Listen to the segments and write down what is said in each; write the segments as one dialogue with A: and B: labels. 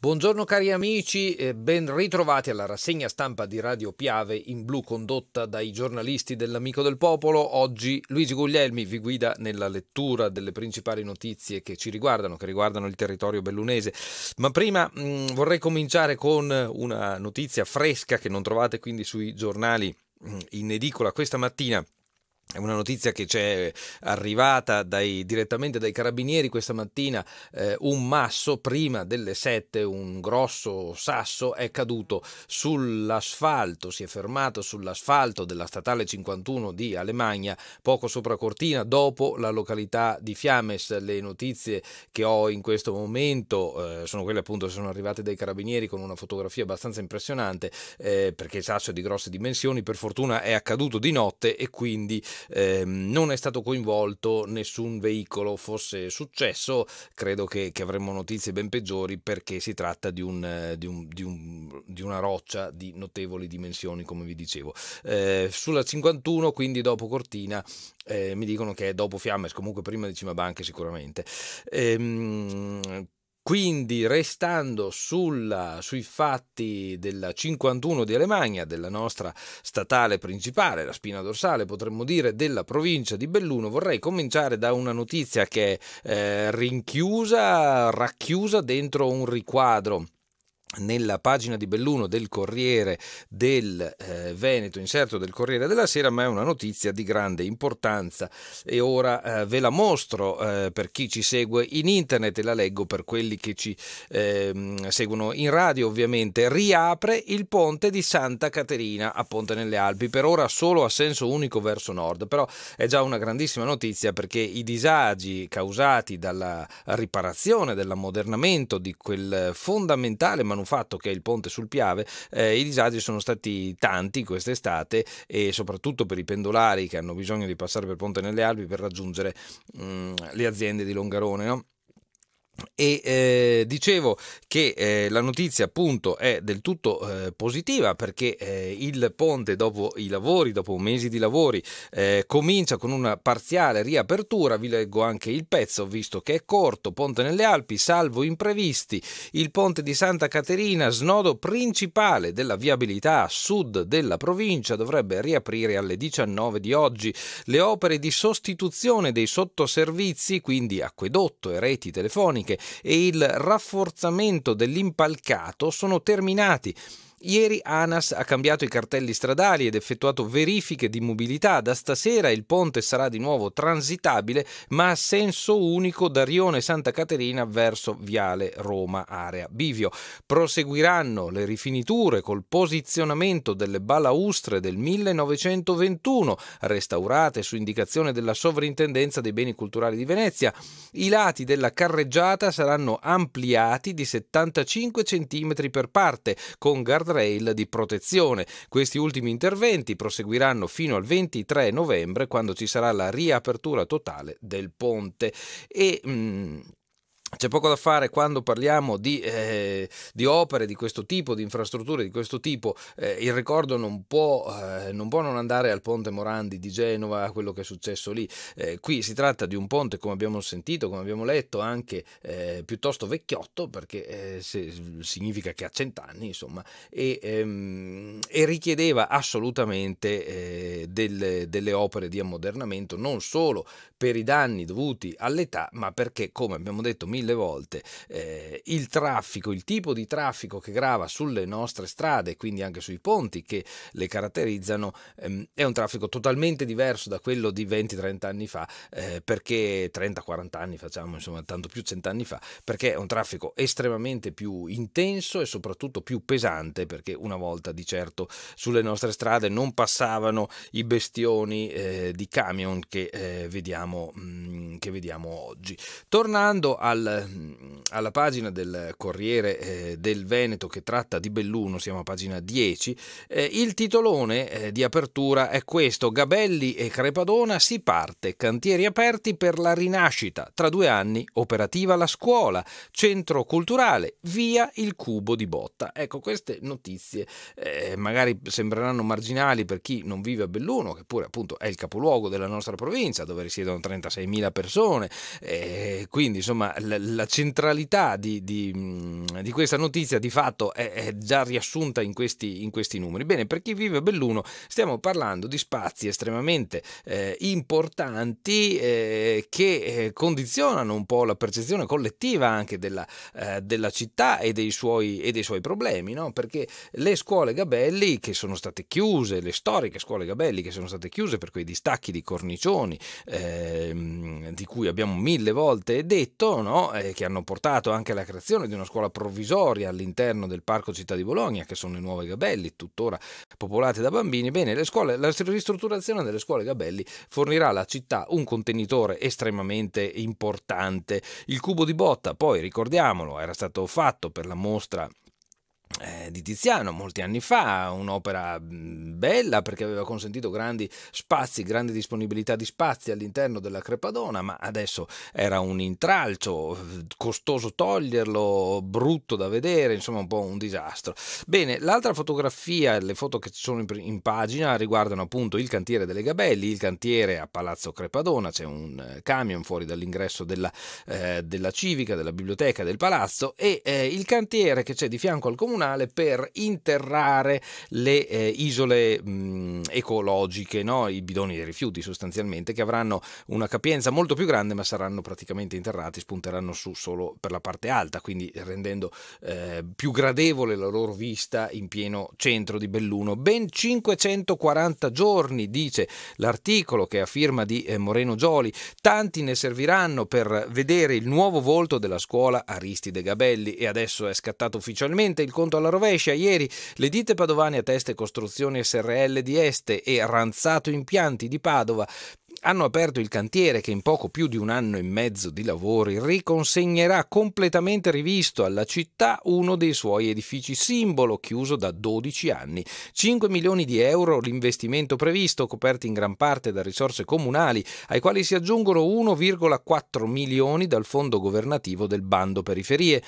A: Buongiorno cari amici, ben ritrovati alla rassegna stampa di Radio Piave in blu condotta dai giornalisti dell'Amico del Popolo. Oggi Luigi Guglielmi vi guida nella lettura delle principali notizie che ci riguardano, che riguardano il territorio bellunese. Ma prima mh, mm, vorrei cominciare con una notizia fresca che non trovate quindi sui giornali mh, mm, in edicola questa mattina è una notizia che ci è arrivata dai, direttamente dai carabinieri questa mattina. Eh, un masso prima delle 7, un grosso sasso, è caduto sull'asfalto, si è fermato sull'asfalto della statale 51 di Alemagna, poco sopra Cortina, dopo la località di Fiames. Le notizie che ho in questo momento eh, sono quelle appunto che sono arrivate dai carabinieri con una fotografia abbastanza impressionante eh, perché il sasso è di grosse dimensioni. Per fortuna è accaduto di notte e quindi eh, non è stato coinvolto nessun veicolo, fosse successo credo che, che avremmo notizie ben peggiori perché si tratta di, un, di, un, di, un, di una roccia di notevoli dimensioni come vi dicevo. Eh, sulla 51 quindi dopo Cortina eh, mi dicono che è dopo Fiammes comunque prima di Cimabanche sicuramente. Ehm, quindi, restando sulla, sui fatti del 51 di Alemagna, della nostra statale principale, la spina dorsale, potremmo dire, della provincia di Belluno, vorrei cominciare da una notizia che è eh, rinchiusa, racchiusa dentro un riquadro nella pagina di Belluno del Corriere del eh, Veneto, inserto del Corriere della Sera, ma è una notizia di grande importanza e ora eh, ve la mostro eh, per chi ci segue in internet e la leggo per quelli che ci ehm, seguono in radio ovviamente. Riapre il ponte di Santa Caterina a Ponte nelle Alpi, per ora solo a senso unico verso nord, però è già una grandissima notizia perché i disagi causati dalla riparazione, dall'ammodernamento di quel fondamentale manufatto fatto che è il ponte sul Piave, eh, i disagi sono stati tanti quest'estate e soprattutto per i pendolari che hanno bisogno di passare per Ponte nelle Alpi per raggiungere mh, mm, le aziende di Longarone. No? E eh, dicevo che eh, la notizia appunto è del tutto eh, positiva perché eh, il ponte dopo i lavori, dopo mesi di lavori, eh, comincia con una parziale riapertura. Vi leggo anche il pezzo visto che è corto. Ponte nelle Alpi, salvo imprevisti. Il ponte di Santa Caterina, snodo principale della viabilità a sud della provincia, dovrebbe riaprire alle 19 di oggi. Le opere di sostituzione dei sottoservizi, quindi acquedotto e reti telefoniche, e il rafforzamento dell'impalcato sono terminati. Ieri ANAS ha cambiato i cartelli stradali ed effettuato verifiche di mobilità. Da stasera il ponte sarà di nuovo transitabile, ma a senso unico da Rione Santa Caterina verso Viale Roma, area Bivio. Proseguiranno le rifiniture col posizionamento delle balaustre del 1921, restaurate su indicazione della Sovrintendenza dei Beni Culturali di Venezia. I lati della carreggiata saranno ampliati di 75 cm per parte, con guardarobe guardrail di protezione. Questi ultimi interventi proseguiranno fino al 23 novembre quando ci sarà la riapertura totale del ponte e mh, mm, c'è poco da fare quando parliamo di, eh, di, opere di questo tipo, di infrastrutture di questo tipo. Eh, il ricordo non può, eh, non può, non andare al ponte Morandi di Genova, a quello che è successo lì. Eh, qui si tratta di un ponte, come abbiamo sentito, come abbiamo letto, anche eh, piuttosto vecchiotto, perché eh, se, significa che ha cent'anni, insomma, e, ehm, e richiedeva assolutamente delle, delle opere di ammodernamento, non solo per i danni dovuti all'età, ma perché, come abbiamo detto mille volte, eh, il traffico, il tipo di traffico che grava sulle nostre strade, quindi anche sui ponti che le caratterizzano, ehm, è un traffico totalmente diverso da quello di 20-30 anni fa, eh, perché 30-40 anni facciamo, insomma, tanto più cent'anni fa, perché è un traffico estremamente più intenso e soprattutto più pesante, perché una volta di certo sulle nostre strade non passavano i bestioni eh, di camion che eh, vediamo vediamo, mh, mm, che vediamo oggi. Tornando al al, alla pagina del Corriere eh, del Veneto che tratta di Belluno, siamo a pagina 10, eh, il titolone eh, di apertura è questo, Gabelli e Crepadona si parte, cantieri aperti per la rinascita, tra due anni operativa la scuola, centro culturale, via il cubo di botta. Ecco, queste notizie eh, magari sembreranno marginali per chi non vive a Belluno, che pure appunto è il capoluogo della nostra provincia, dove risiedono 36.000 persone, eh, quindi insomma la centralità di, di, di, questa notizia di fatto è, è già riassunta in questi, in questi, numeri. Bene, per chi vive a Belluno stiamo parlando di spazi estremamente eh, importanti eh, che eh, condizionano un po' la percezione collettiva anche della, eh, della città e dei suoi, e dei suoi problemi, no? perché le scuole Gabelli che sono state chiuse, le storiche scuole Gabelli che sono state chiuse per quei distacchi di cornicioni ehm, di cui abbiamo mille volte detto, no? Eh, che hanno portato anche alla creazione di una scuola provvisoria all'interno del Parco Città di Bologna, che sono le nuove Gabelli, tuttora popolate da bambini. Bene, le scuole, la ristrutturazione delle scuole Gabelli fornirà alla città un contenitore estremamente importante. Il cubo di botta, poi ricordiamolo, era stato fatto per la mostra eh, di Tiziano molti anni fa, un'opera bella perché aveva consentito grandi spazi, grande disponibilità di spazi all'interno della Crepadona, ma adesso era un intralcio, costoso toglierlo, brutto da vedere, insomma un po' un disastro. Bene, l'altra fotografia, le foto che ci sono in pagina riguardano appunto il cantiere delle Gabelli, il cantiere a Palazzo Crepadona, c'è un eh, camion fuori dall'ingresso della, eh, della civica, della biblioteca del palazzo e eh, il cantiere che c'è di fianco al comune comunale per interrare le eh, isole mh, ecologiche, no? i bidoni dei rifiuti sostanzialmente, che avranno una capienza molto più grande ma saranno praticamente interrati, spunteranno su solo per la parte alta, quindi rendendo eh, più gradevole la loro vista in pieno centro di Belluno. Ben 540 giorni, dice l'articolo che ha firma di eh, Moreno Gioli, tanti ne serviranno per vedere il nuovo volto della scuola Aristide Gabelli e adesso è scattato ufficialmente il conto conto alla rovescia. Ieri le ditte padovane a teste costruzioni SRL di Este e Ranzato Impianti di Padova hanno aperto il cantiere che in poco più di un anno e mezzo di lavori riconsegnerà completamente rivisto alla città uno dei suoi edifici simbolo chiuso da 12 anni. 5 milioni di euro l'investimento previsto, coperti in gran parte da risorse comunali, ai quali si aggiungono 1,4 milioni dal fondo governativo del bando periferie.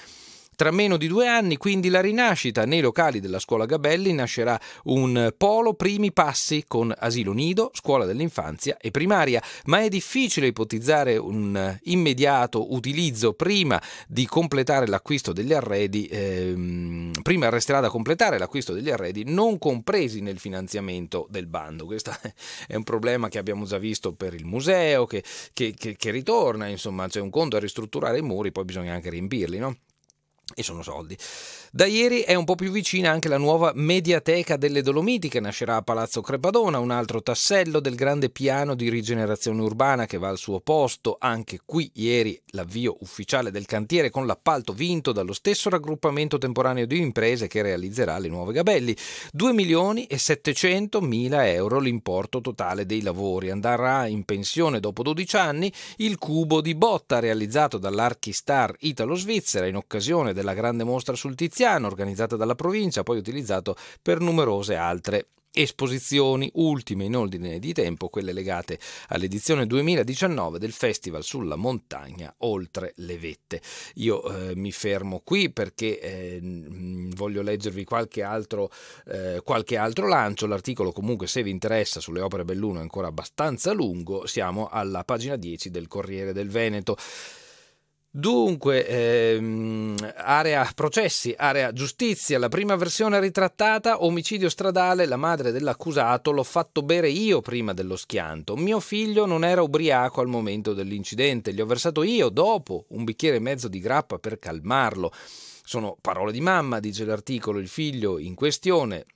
A: Tra meno di due anni, quindi, la rinascita nei locali della scuola Gabelli nascerà un polo primi passi con asilo nido, scuola dell'infanzia e primaria, ma è difficile ipotizzare un immediato utilizzo prima di completare l'acquisto degli arredi, ehm, prima resterà da completare l'acquisto degli arredi non compresi nel finanziamento del bando. Questo è un problema che abbiamo già visto per il museo, che, che, che, che ritorna, insomma, c'è un conto a ristrutturare i muri, poi bisogna anche riempirli, no? E sono soldi. Da ieri è un po' più vicina anche la nuova Mediateca delle Dolomiti che nascerà a Palazzo Crepadona, un altro tassello del grande piano di rigenerazione urbana che va al suo posto. Anche qui ieri l'avvio ufficiale del cantiere con l'appalto vinto dallo stesso raggruppamento temporaneo di imprese che realizzerà le nuove Gabelli. 2 milioni e 700 mila euro l'importo totale dei lavori. Andrà in pensione dopo 12 anni il cubo di botta realizzato dall'Archistar Italo-Svizzera in occasione della grande mostra sul Tiziano organizzata dalla provincia, poi utilizzato per numerose altre esposizioni, ultime in ordine di tempo, quelle legate all'edizione 2019 del Festival sulla montagna oltre le vette. Io eh, mi fermo qui perché eh, voglio leggervi qualche altro, eh, qualche altro lancio, l'articolo comunque se vi interessa sulle opere Belluno è ancora abbastanza lungo, siamo alla pagina 10 del Corriere del Veneto. Dunque, ehm, area processi, area giustizia, la prima versione ritrattata, omicidio stradale, la madre dell'accusato l'ho fatto bere io prima dello schianto. Mio figlio non era ubriaco al momento dell'incidente, gli ho versato io dopo un bicchiere e mezzo di grappa per calmarlo. Sono parole di mamma, dice l'articolo, il figlio in questione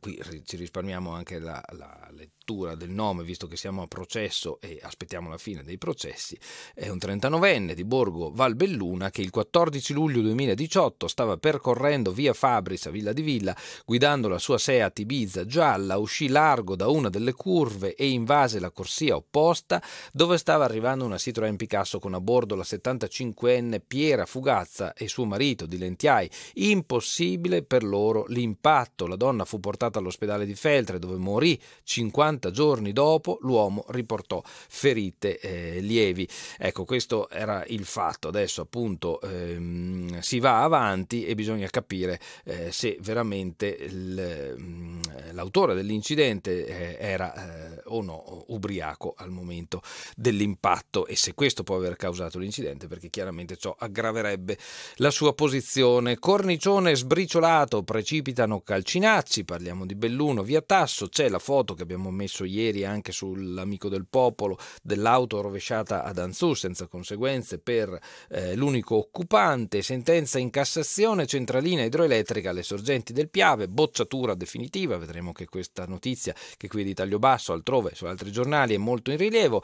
A: qui ci risparmiamo anche la, la, fattura del nome, visto che siamo a processo e aspettiamo la fine dei processi, è un 39enne di Borgo Valbelluna che il 14 luglio 2018 stava percorrendo via Fabris a Villa di Villa, guidando la sua Seat Ibiza gialla, uscì largo da una delle curve e invase la corsia opposta dove stava arrivando una Citroën Picasso con a bordo la 75enne Piera Fugazza e suo marito di Lentiai. Impossibile per loro l'impatto. La donna fu portata all'ospedale di Feltre dove morì 50 giorni dopo. L'uomo riportò ferite eh, lievi. Ecco, questo era il fatto. Adesso appunto ehm, si va avanti e bisogna capire eh, se veramente mm, l'autore dell'incidente eh, era eh, o no ubriaco al momento dell'impatto e se questo può aver causato l'incidente perché chiaramente ciò aggraverebbe la sua posizione. Cornicione sbriciolato, precipitano calcinacci, parliamo di Belluno, via Tasso, c'è la foto che abbiamo messo ieri anche sull'Amico del Popolo dell'auto rovesciata ad Anzù senza conseguenze per eh, l'unico occupante, sentenza in Cassazione, centralina idroelettrica alle sorgenti del Piave, bocciatura definitiva, vedremo che questa notizia che qui di taglio basso altrove su altri giornali è molto in rilievo,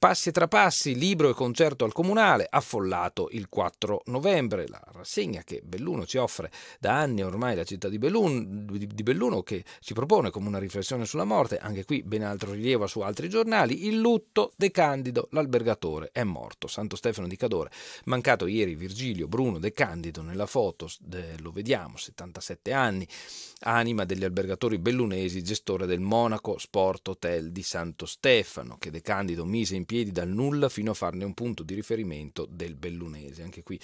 A: Passi tra passi, libro e concerto al comunale, affollato il 4 novembre. La rassegna che Belluno ci offre da anni ormai, la città di Belluno, di Belluno, che ci propone come una riflessione sulla morte, anche qui ben altro rilievo su altri giornali. Il lutto De Candido, l'albergatore, è morto. Santo Stefano di Cadore, mancato ieri Virgilio Bruno De Candido, nella foto lo vediamo, 77 anni, anima degli albergatori bellunesi, gestore del Monaco Sport Hotel di Santo Stefano, che De Candido mise in piedi dal nulla fino a farne un punto di riferimento del bellunese. Anche qui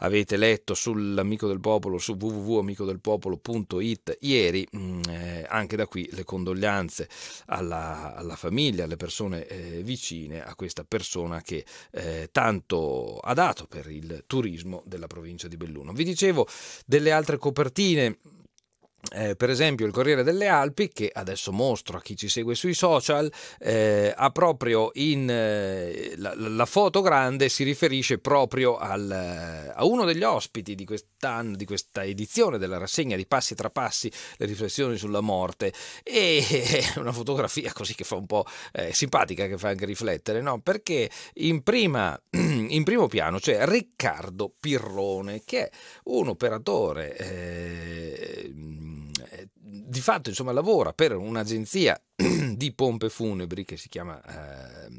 A: avete letto sull'Amico del Popolo, su www.amicodelpopolo.it ieri, mm, eh, anche da qui le condoglianze alla, alla famiglia, alle persone eh, vicine a questa persona che eh, tanto ha dato per il turismo della provincia di Belluno. Vi dicevo delle altre copertine eh, per esempio il Corriere delle Alpi, che adesso mostro a chi ci segue sui social, eh, ha proprio in eh, la, la, foto grande si riferisce proprio al, a uno degli ospiti di di questa edizione della rassegna di Passi tra Passi, le riflessioni sulla morte. E è una fotografia così che fa un po' eh, simpatica, che fa anche riflettere, no? Perché in, prima, in primo piano c'è Riccardo Pirrone, che è un operatore eh, di fatto insomma, lavora per un'agenzia di pompe funebri che si chiama, eh,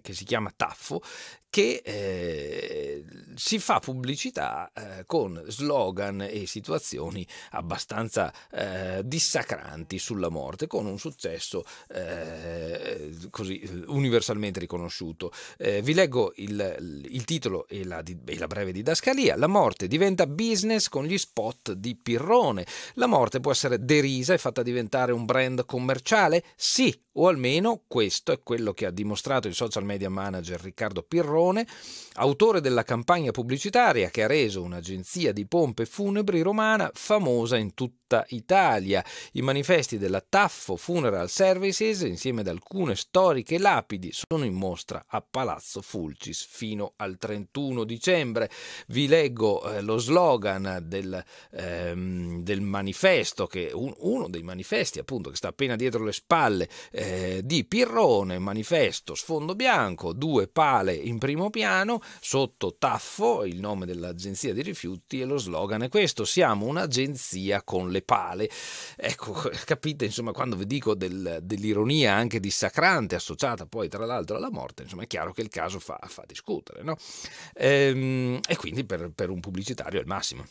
A: che si chiama Taffo che eh, si fa pubblicità eh, con slogan e situazioni abbastanza eh, dissacranti sulla morte, con un successo eh, così universalmente riconosciuto. Eh, vi leggo il, il titolo e la, e la, breve didascalia. La morte diventa business con gli spot di Pirrone. La morte può essere derisa e fatta diventare un brand commerciale? Sì, o almeno questo è quello che ha dimostrato il social media manager Riccardo Pirrone Barone, autore della campagna pubblicitaria che ha reso un'agenzia di pompe funebri romana famosa in tutta Italia. I manifesti della Taffo Funeral Services, insieme ad alcune storiche lapidi, sono in mostra a Palazzo Fulcis fino al 31 dicembre. Vi leggo eh, lo slogan del, ehm, del manifesto, che un, uno dei manifesti appunto che sta appena dietro le spalle eh, di Pirrone, manifesto sfondo bianco, due pale in primo piano, sotto Taffo, il nome dell'agenzia di rifiuti e lo slogan è questo, siamo un'agenzia con le pale. Ecco, capite, insomma, quando vi dico del, dell'ironia anche dissacrante associata poi tra l'altro alla morte, insomma, è chiaro che il caso fa, fa discutere, no? Ehm, e quindi per, per un pubblicitario è il massimo.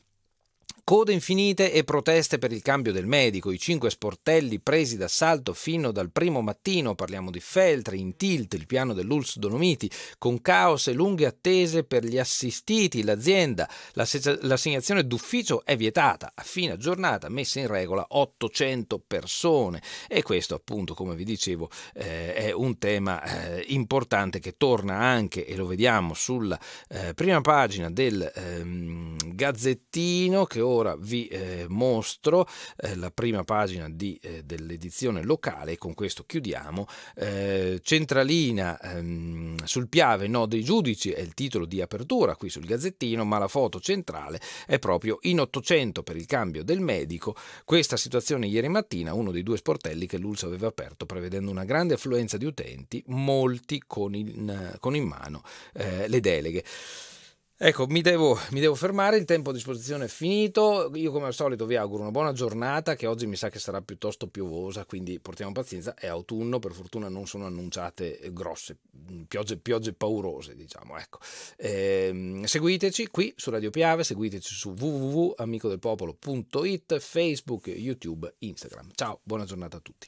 A: Code infinite e proteste per il cambio del medico, i cinque sportelli presi d'assalto fino dal primo mattino, parliamo di Feltri, in tilt, il piano dell'Ulс Dolomiti, con caos e lunghe attese per gli assistiti, l'azienda, l'assegnazione d'ufficio è vietata, a fine giornata messa in regola 800 persone. E questo appunto come vi dicevo eh, è un tema eh, importante che torna anche e lo vediamo sulla eh, prima pagina del ehm, Gazzettino che ora ora vi eh, mostro eh, la prima pagina di, eh, dell'edizione locale e con questo chiudiamo. Eh, centralina ehm, sul Piave, no dei giudici è il titolo di apertura qui sul Gazzettino, ma la foto centrale è proprio in 800 per il cambio del medico. Questa situazione ieri mattina, uno dei due sportelli che l'Ulso aveva aperto prevedendo una grande affluenza di utenti, molti con in, con in mano eh, le deleghe. Ecco, mi devo, mi devo, fermare, il tempo a disposizione è finito, io come al solito vi auguro una buona giornata che oggi mi sa che sarà piuttosto piovosa, quindi portiamo pazienza, è autunno, per fortuna non sono annunciate grosse piogge, piogge paurose, diciamo. Ecco. Eh, seguiteci qui su Radio Piave, seguiteci su www.amicodelpopolo.it, Facebook, YouTube, Instagram. Ciao, buona giornata a tutti.